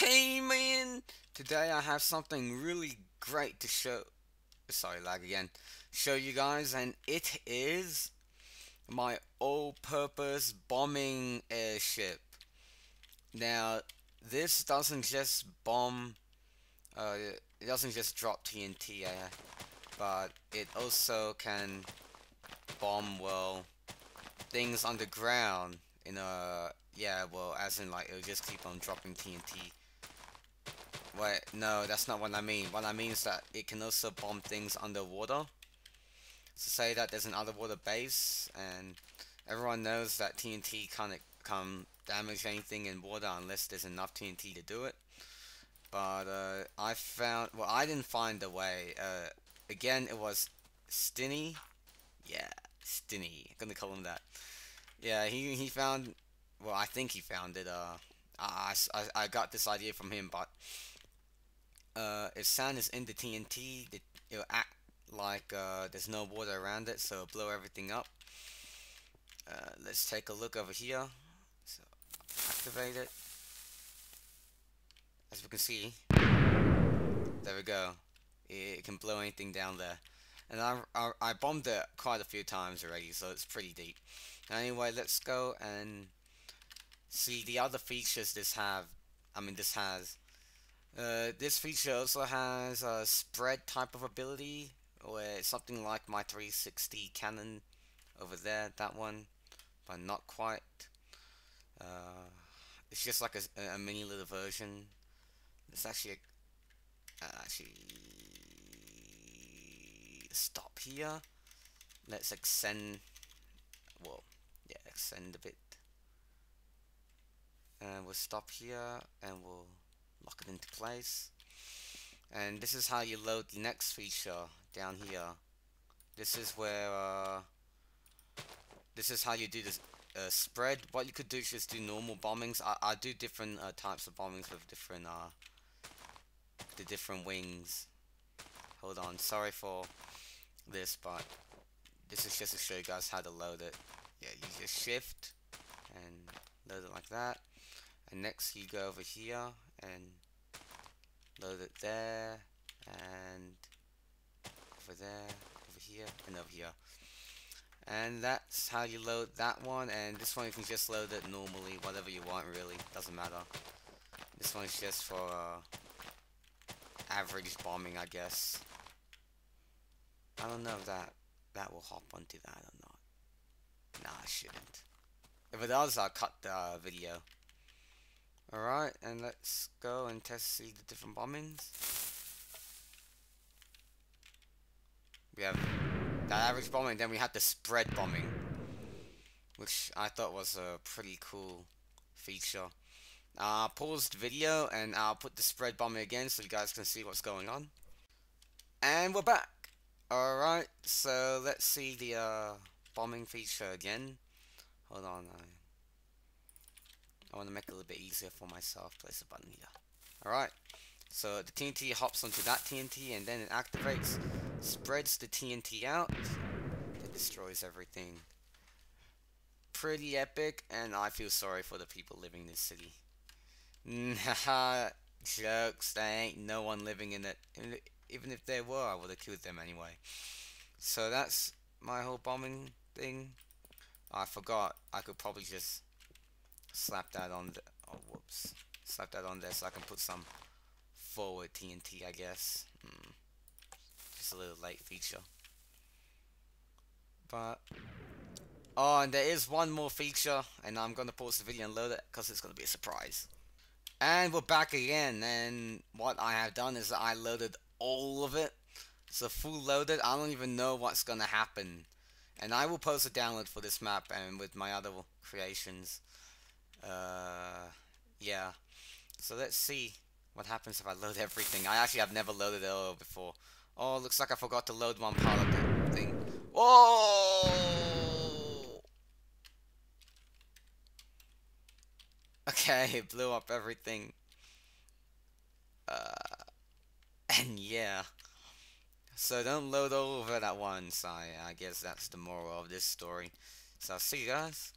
Hey man! Today I have something really great to show. Sorry, lag again. Show you guys, and it is my all-purpose bombing airship. Now, this doesn't just bomb. Uh, it doesn't just drop TNT, uh, but it also can bomb well things underground in a yeah well as in like it'll just keep on dropping TNT Wait, no, that's not what I mean. What I mean is that it can also bomb things underwater. So say that there's an underwater base, and everyone knows that TNT can't come damage anything in water unless there's enough TNT to do it. But uh, I found, well, I didn't find a way. Uh, again, it was Stinny. Yeah, Stinny. I'm gonna call him that. Yeah, he he found. Well, I think he found it. Uh, I, I, I got this idea from him, but uh, if sand is in the TNT, it'll act like uh, there's no water around it, so blow everything up. Uh, let's take a look over here. So activate it. As we can see, there we go. It, it can blow anything down there. And I, I, I bombed it quite a few times already, so it's pretty deep. Anyway, let's go and see the other features this have. I mean, this has. Uh, this feature also has a spread type of ability, where something like my 360 cannon over there, that one, but not quite. Uh, it's just like a, a, mini little version. It's actually uh, actually stop here. Let's extend. Well, yeah, extend a bit, and we'll stop here, and we'll into place. And this is how you load the next feature down here. This is where uh, this is how you do this uh, spread. What you could do is just do normal bombings. I, I do different uh, types of bombings with different uh, the different wings. Hold on. Sorry for this but this is just to show you guys how to load it. Yeah you just shift and load it like that. And next you go over here and load it there and over there over here and over here. And that's how you load that one and this one you can just load it normally whatever you want really. Doesn't matter. This one is just for uh, average bombing I guess. I don't know if that that will hop onto that or not. Nah I shouldn't. If it does I'll cut the uh, video Alright, and let's go and test see the different bombings. We have the average bombing, then we have the spread bombing. Which I thought was a pretty cool feature. Uh, pause the video and I'll put the spread bombing again so you guys can see what's going on. And we're back! Alright, so let's see the uh, bombing feature again. Hold on. I I want to make it a little bit easier for myself. Place a button here. Alright. So the TNT hops onto that TNT and then it activates, spreads the TNT out, it destroys everything. Pretty epic, and I feel sorry for the people living in this city. Haha, jokes, there ain't no one living in it. Even if there were, I would have killed them anyway. So that's my whole bombing thing. I forgot, I could probably just slap that on the oh whoops. Slap that on there so I can put some forward TNT I guess. Hmm. just a little late feature. But oh and there is one more feature and I'm gonna pause the video and load it because it's gonna be a surprise. And we're back again and what I have done is I loaded all of it. So full loaded I don't even know what's gonna happen. And I will post a download for this map and with my other creations uh, yeah. So let's see what happens if I load everything. I actually have never loaded all before. Oh, looks like I forgot to load one part of the thing. Whoa! Okay, it blew up everything. Uh, and yeah. So don't load all of it at once. I, I guess that's the moral of this story. So I'll see you guys